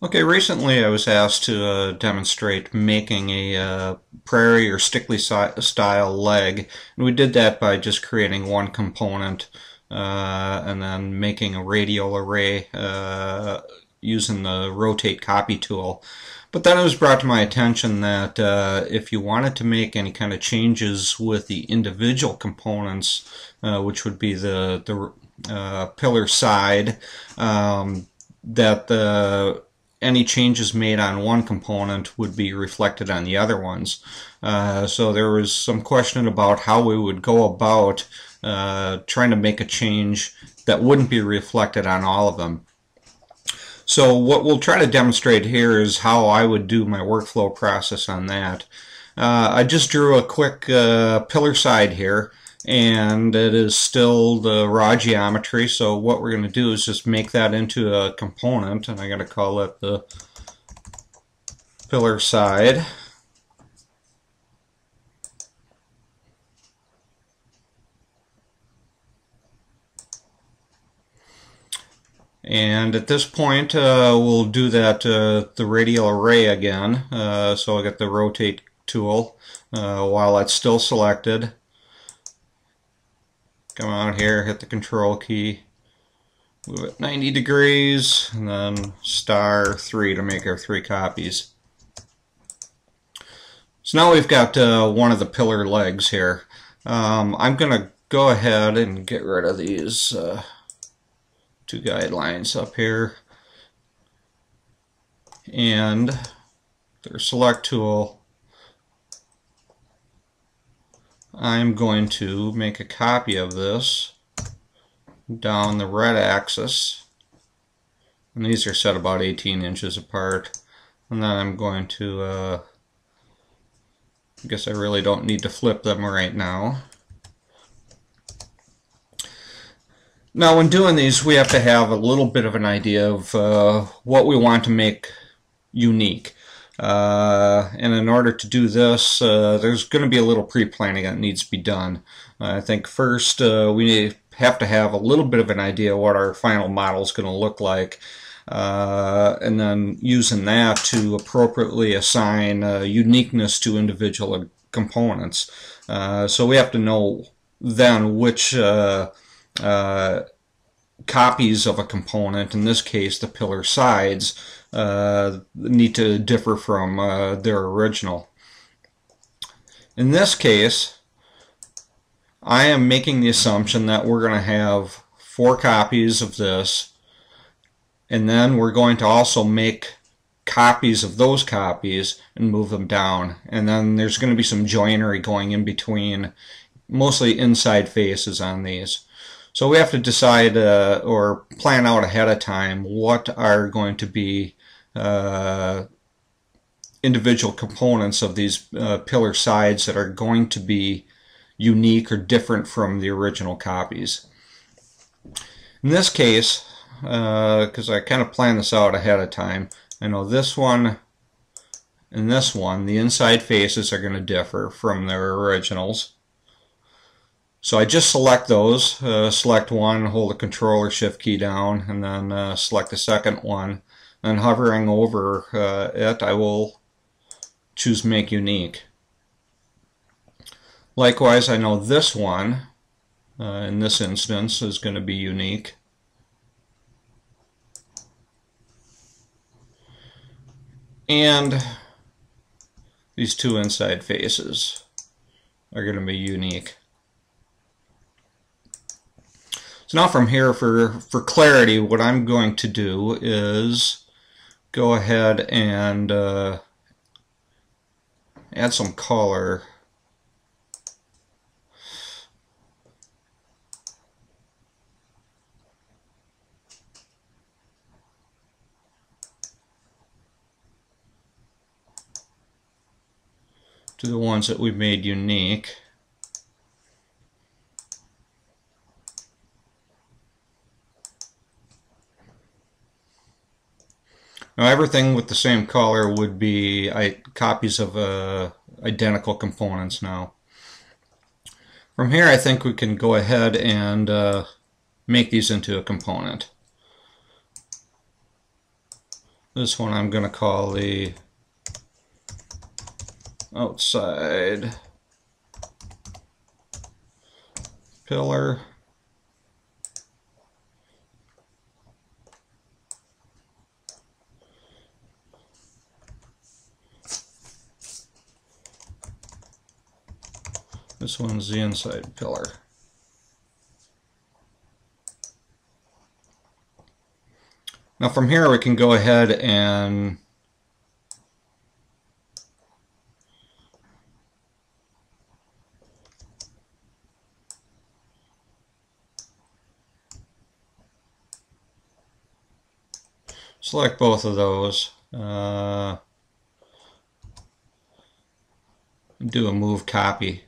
Okay, recently I was asked to uh, demonstrate making a uh, prairie or Stickley style leg, and we did that by just creating one component uh, and then making a radial array uh, using the rotate copy tool. But then it was brought to my attention that uh, if you wanted to make any kind of changes with the individual components, uh, which would be the, the pillar side, um, that the any changes made on one component would be reflected on the other ones. Uh, so there was some question about how we would go about uh, trying to make a change that wouldn't be reflected on all of them. So what we'll try to demonstrate here is how I would do my workflow process on that. Uh, I just drew a quick uh, pillar side here and it is still the raw geometry so what we're going to do is just make that into a component and I'm going to call it the pillar side. And at this point uh, we'll do that uh, the radial array again. Uh, so I'll get the rotate tool uh, while it's still selected come out here, hit the control key, move it 90 degrees, and then star 3 to make our three copies. So now we've got uh, one of the pillar legs here. Um, I'm going to go ahead and get rid of these uh, two guidelines up here. And their select tool I'm going to make a copy of this down the red axis. And these are set about 18 inches apart. And then I'm going to uh, I guess I really don't need to flip them right now. Now when doing these we have to have a little bit of an idea of uh, what we want to make unique uh, and in order to do this, uh, there's going to be a little pre-planning that needs to be done. Uh, I think first uh, we have to have a little bit of an idea what our final model is going to look like. And then using that to appropriately assign uniqueness to individual components. so we have to know then which copies of a component, in this case the pillar sides, need to differ from uh, their original. In this case, I am making the assumption that we're going to have four copies of this and then we're going to also make copies of those copies and move them down and then there's going to be some joinery going in between mostly inside faces on these. So we have to decide uh, or plan out ahead of time what are going to be uh, individual components of these uh, pillar sides that are going to be unique or different from the original copies. In this case, because uh, I kind of planned this out ahead of time, I know this one and this one, the inside faces are going to differ from their originals. So I just select those, uh, select one, hold the controller shift key down, and then uh, select the second one. And hovering over uh, it, I will choose Make Unique. Likewise, I know this one, uh, in this instance, is going to be unique. And these two inside faces are going to be unique. So now from here, for, for clarity, what I'm going to do is go ahead and uh, add some color. to the ones that we've made unique. Now everything with the same color would be I, copies of uh, identical components now. From here I think we can go ahead and uh, make these into a component. This one I'm going to call the outside pillar. This one's the inside pillar. Now from here we can go ahead and select both of those. Uh, do a move copy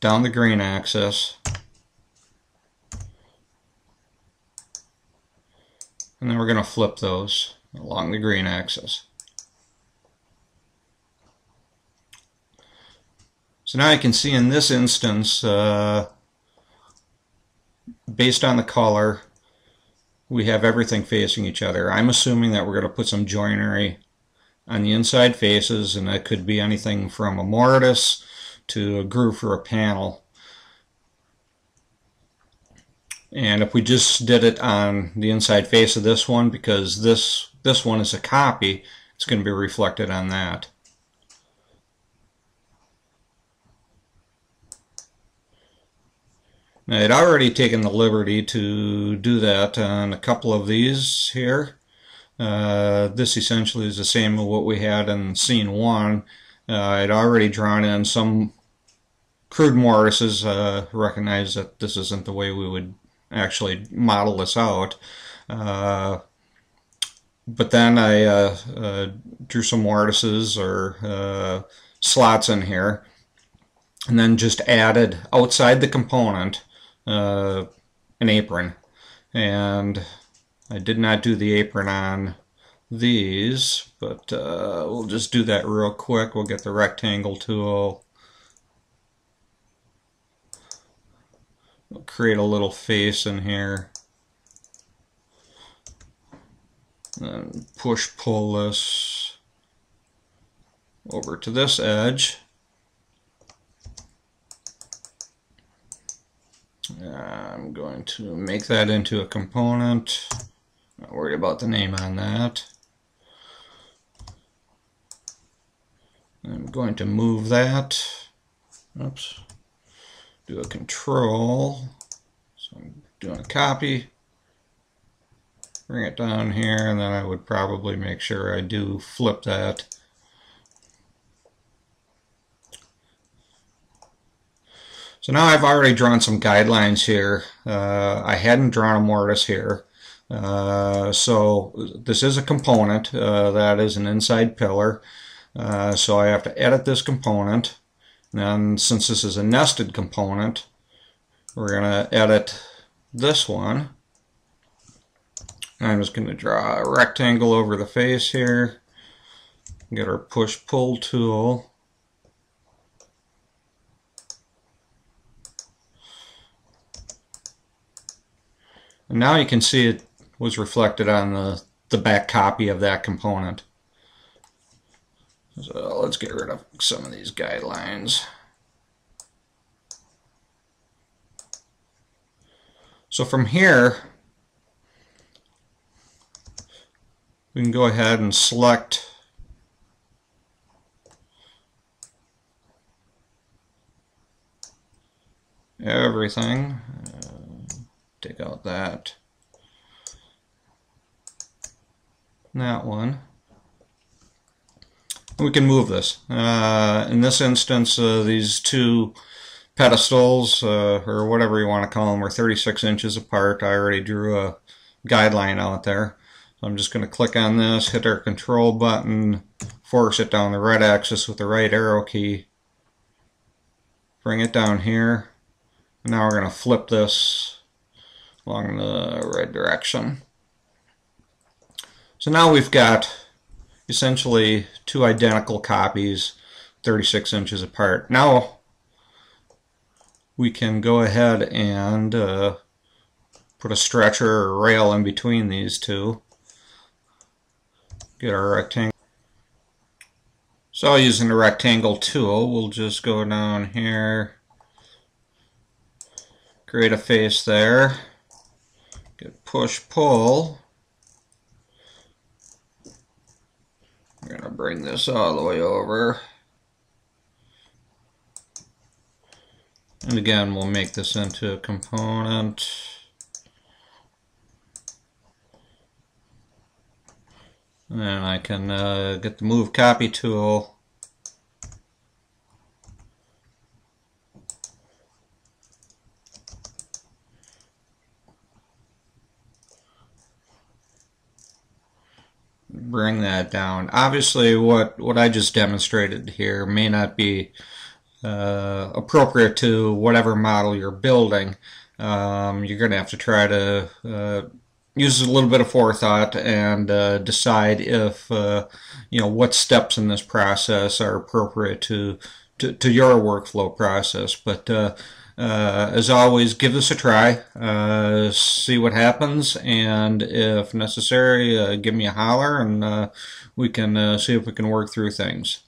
down the green axis and then we're going to flip those along the green axis. So now you can see in this instance, uh, based on the color, we have everything facing each other. I'm assuming that we're going to put some joinery on the inside faces, and that could be anything from a mortise to a groove for a panel. And if we just did it on the inside face of this one, because this, this one is a copy, it's going to be reflected on that. Now, I'd already taken the liberty to do that on a couple of these here. Uh, this essentially is the same as what we had in scene one. Uh, I'd already drawn in some crude mortises, uh, recognize that this isn't the way we would actually model this out. Uh, but then I uh, uh, drew some mortises or uh, slots in here and then just added outside the component uh, an apron. And I did not do the apron on these, but we'll just do that real quick. We'll get the rectangle tool We'll create a little face in here. And push pull this over to this edge. I'm going to make that into a component. Not worried about the name on that. I'm going to move that. Oops do a control. So I'm doing a copy. Bring it down here, and then I would probably make sure I do flip that. So now I've already drawn some guidelines here. Uh, I hadn't drawn a mortise here. Uh, so this is a component. Uh, that is an inside pillar. Uh, so I have to edit this component. And since this is a nested component, we're going to edit this one. I'm just going to draw a rectangle over the face here. Get our push-pull tool. And now you can see it was reflected on the, the back copy of that component. So let's get rid of some of these guidelines. So from here, we can go ahead and select everything. Uh, take out that. That one we can move this. Uh, in this instance, uh, these two pedestals, uh, or whatever you want to call them, are 36 inches apart. I already drew a guideline out there. So I'm just going to click on this, hit our control button, force it down the right axis with the right arrow key, bring it down here, and now we're going to flip this along the right direction. So now we've got essentially two identical copies 36 inches apart. Now we can go ahead and uh, put a stretcher or rail in between these two. get our rectangle. So using the rectangle tool, we'll just go down here, create a face there, get push We're going to bring this all the way over. And again, we'll make this into a component. And I can uh, get the move copy tool. Bring that down. Obviously, what, what I just demonstrated here may not be uh, appropriate to whatever model you're building. Um, you're going to have to try to uh, use a little bit of forethought and uh, decide if uh, you know what steps in this process are appropriate to to, to your workflow process. But uh, uh, as always, give this a try, uh, see what happens, and if necessary, uh, give me a holler, and we can see if we can work through things.